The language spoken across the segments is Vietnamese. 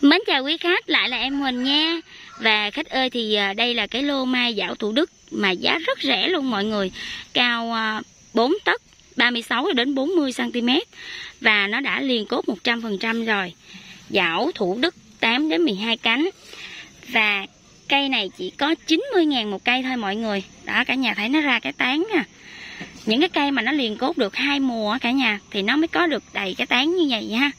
Mến chào quý khách, lại là em Huỳnh nha. Và khách ơi thì à, đây là cái lô mai dảo Thủ Đức Mà giá rất rẻ luôn mọi người. Cao à, 4 tấc 36 đến 40 cm Và nó đã liền cốt 100% rồi. Dảo Thủ Đức 8 đến 12 cánh. Và cây này chỉ có 90 ngàn một cây thôi mọi người. Đó cả nhà thấy nó ra cái tán nè những cái cây mà nó liền cốt được hai mùa cả nhà, thì nó mới có được đầy cái tán như vậy ha.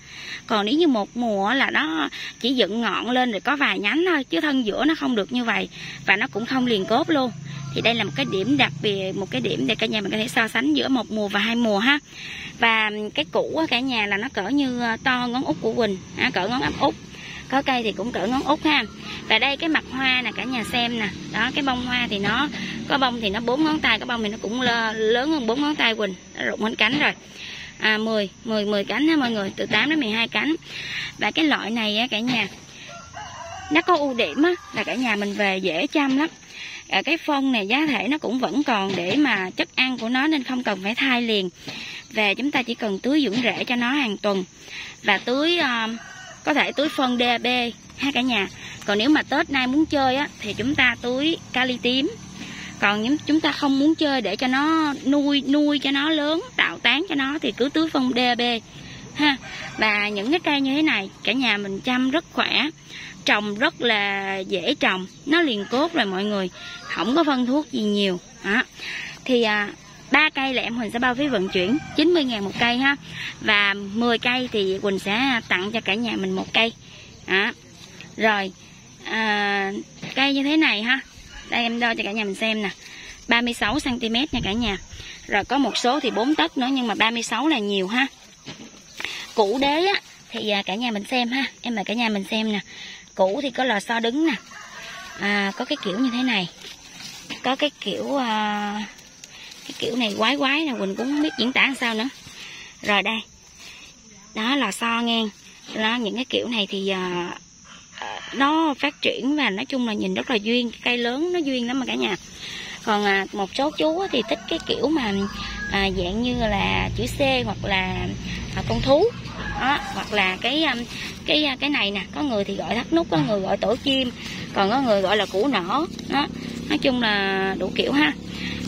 Còn nếu như một mùa là nó chỉ dựng ngọn lên rồi có vài nhánh thôi, chứ thân giữa nó không được như vậy và nó cũng không liền cốt luôn. Thì đây là một cái điểm đặc biệt, một cái điểm để cả nhà mình có thể so sánh giữa một mùa và hai mùa ha. Và cái củ cả nhà là nó cỡ như ờ, to ngón út của quỳnh à, cỡ ngón áp út. Có cây thì cũng cỡ ngón út ha. Và đây cái mặt hoa nè cả nhà xem nè. Đó, cái bông hoa thì nó có bông thì nó bốn ngón tay có bông thì nó cũng lớn hơn bốn ngón tay quỳnh. Nó rụng hết cánh rồi. À 10 10 10 cánh ha mọi người. Từ 8 đến 12 cánh. Và cái loại này á cả nhà nó có ưu điểm á là cả nhà mình về dễ chăm lắm. À, cái phân này giá thể nó cũng vẫn còn để mà chất ăn của nó nên không cần phải thay liền. Về chúng ta chỉ cần tưới dưỡng rễ cho nó hàng tuần. Và tưới uh, có thể tưới phân DAB ha cả nhà. Còn nếu mà Tết nay muốn chơi á thì chúng ta tưới kali tím còn nếu chúng ta không muốn chơi để cho nó nuôi nuôi cho nó lớn tạo tán cho nó thì cứ tưới phân DAP ha và những cái cây như thế này cả nhà mình chăm rất khỏe trồng rất là dễ trồng nó liền cốt rồi mọi người không có phân thuốc gì nhiều đó. thì à, ba cây là em Huỳnh sẽ bao phí vận chuyển 90 ngàn một cây ha và 10 cây thì Quỳnh sẽ tặng cho cả nhà mình một cây đó. rồi à, cây như thế này ha đây em đo cho cả nhà mình xem nè. 36 cm nha cả nhà. Rồi có một số thì 4 tấc nữa nhưng mà 36 là nhiều ha. Củ đế á thì à, cả nhà mình xem ha. Em mời cả nhà mình xem nè. Củ thì có lò xo đứng nè. À, có cái kiểu như thế này. Có cái kiểu à, cái kiểu này quái quái nè quỳnh cũng không biết diễn tả sao nữa. Rồi đây. Đó là xo ngang. Đó những cái kiểu này thì à, nó phát triển và nói chung là nhìn rất là duyên cây lớn nó duyên lắm mà cả nhà. Còn à, một số chú thì thích cái kiểu mà à, dạng như là chữ C hoặc là à, con thú. Đó, hoặc là cái à, cái à, cái này nè có người thì gọi thắt nút có người gọi tổ chim còn có người gọi là củ nỏ. Đó nói chung là đủ kiểu ha.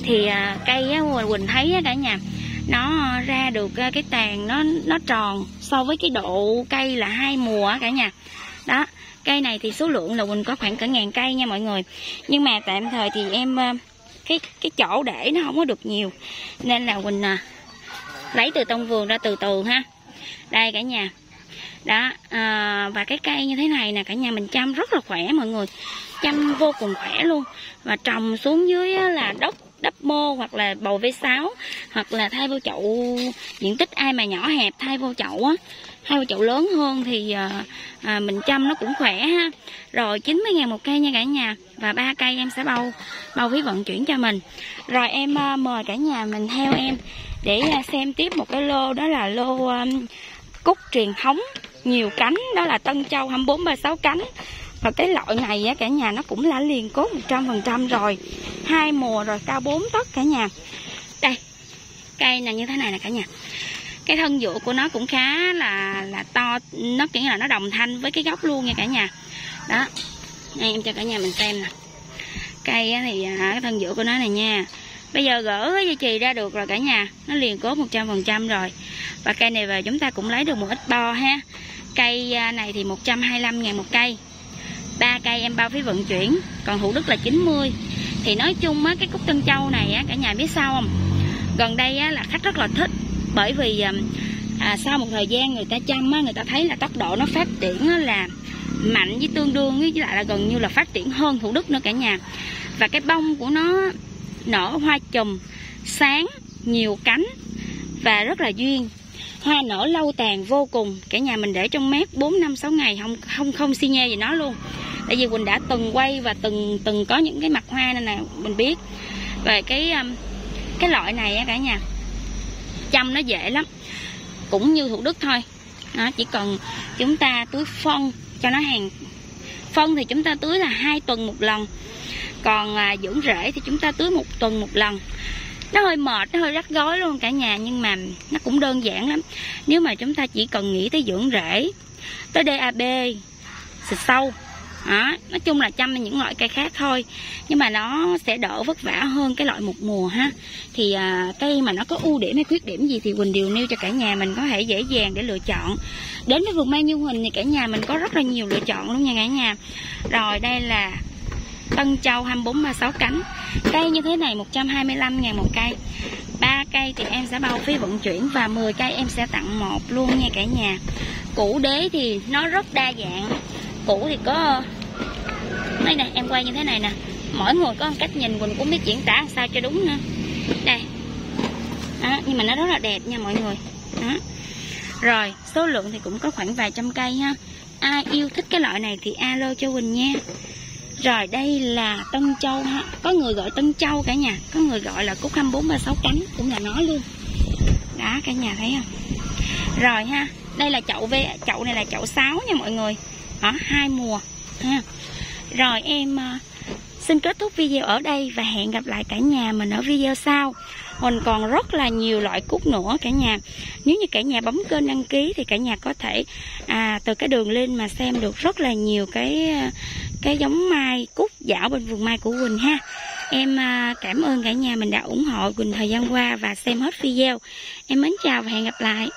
Thì à, cây á, quỳnh thấy á, cả nhà nó ra được à, cái tàn nó nó tròn so với cái độ cây là hai mùa cả nhà. Đó cây này thì số lượng là quỳnh có khoảng cả ngàn cây nha mọi người. Nhưng mà tạm thời thì em ờ, cái cái chỗ để nó không có được nhiều. Nên là quỳnh à, lấy từ trong vườn ra từ từ ha. Đây cả nhà. Đó à, và cái cây như thế này nè cả nhà mình chăm rất là khỏe mọi người. Chăm vô cùng khỏe luôn. Và trồng xuống dưới là đất đắp mô hoặc là bầu V6 hoặc là thay vô chậu diện tích ai mà nhỏ hẹp thay vô chậu á hai chậu lớn hơn thì à, à, mình chăm nó cũng khỏe ha. Rồi 90 ngàn một cây nha cả nhà và ba cây em sẽ bao bao phí vận chuyển cho mình. Rồi em à, mời cả nhà mình theo em để à, xem tiếp một cái lô đó là lô à, cúc truyền thống nhiều cánh đó là Tân Châu 24 36 cánh. Và cái loại này á, cả nhà nó cũng là liền cốt 100% rồi hai mùa rồi cao 4 tấc cả nhà. Đây cây là như thế này nè cả nhà cái thân dựa của nó cũng khá là là to nó kiểu là nó đồng thanh với cái gốc luôn nha cả nhà. Đó đây, em cho cả nhà mình xem nè. Cây thì à, cái thân dựa của nó này nha. Bây giờ gỡ cái dây chì ra được rồi cả nhà. Nó liền cốt 100% rồi. Và cây này về chúng ta cũng lấy được một ít bo ha. Cây à, này thì 125 ngàn một cây. Ba cây em bao phí vận chuyển còn thủ đức là 90 thì nói chung á cái cúc tân châu này á cả nhà biết sao không? Gần đây á là khách rất là thích bởi vì um, à, sau một thời gian người ta chăm á người ta thấy là tốc độ nó phát triển á, là mạnh với tương đương với lại là gần như là phát triển hơn thủ đức nữa cả nhà. Và cái bông của nó nở hoa chùm sáng nhiều cánh và rất là duyên. Hoa nở lâu tàn vô cùng. Cả nhà mình để trong mát 4 năm 6 ngày không không không xi nhê gì nó luôn. Tại vì Quỳnh đã từng quay và từng từng có những cái mặt hoa này nè mình biết. Về cái um, cái loại này á cả nhà chăm nó dễ lắm. Cũng như thủ đức thôi. Nó chỉ cần chúng ta tưới phân cho nó hàng. Phân thì chúng ta tưới là hai tuần một lần. Còn à, dưỡng rễ thì chúng ta tưới một tuần một lần. Nó hơi mệt nó hơi rắc rối luôn cả nhà nhưng mà nó cũng đơn giản lắm. Nếu mà chúng ta chỉ cần nghĩ tới dưỡng rễ tới DAB xịt sâu đó, nói chung là chăm những loại cây khác thôi. Nhưng mà nó sẽ đỡ vất vả hơn cái loại một mùa ha. Thì à, cây mà nó có ưu điểm hay khuyết điểm gì thì quỳnh đều nêu cho cả nhà mình có thể dễ dàng để lựa chọn. Đến với vườn mai như huỳnh thì cả nhà mình có rất là nhiều lựa chọn luôn nha cả nhà. Rồi đây là Tân Châu 24 36 cánh. Cây như thế này 125 ngàn một cây. Ba cây thì em sẽ bao phí vận chuyển và 10 cây em sẽ tặng một luôn nha cả nhà. Củ đế thì nó rất đa dạng cũ thì có đây nè em quay như thế này nè. Mỗi người có một cách nhìn quỳnh cũng biết diễn tả làm sao cho đúng nữa. Đây. Đó, nhưng mà nó rất là đẹp nha mọi người. Đó. rồi số lượng thì cũng có khoảng vài trăm cây ha. Ai yêu thích cái loại này thì alo cho quỳnh nha. Rồi đây là Tân Châu ha. Có người gọi Tân Châu cả nhà. Có người gọi là cúc 24 36 cánh Cũng là nó luôn. Đó cả nhà thấy không? Rồi ha Đây là chậu v Chậu này là chậu 6 nha mọi người. Ở hai mùa ha. Rồi em à, xin kết thúc video ở đây Và hẹn gặp lại cả nhà mình ở video sau. Mình còn rất là nhiều loại cúc nữa cả nhà. Nếu như cả nhà bấm kênh đăng ký Thì cả nhà có thể à, từ cái đường lên mà xem được rất là nhiều cái à, cái giống mai cúc dạo bên vườn mai của Quỳnh ha. Em à, cảm ơn cả nhà mình đã ủng hộ Quỳnh thời gian qua và xem hết video. Em mến chào và hẹn gặp lại.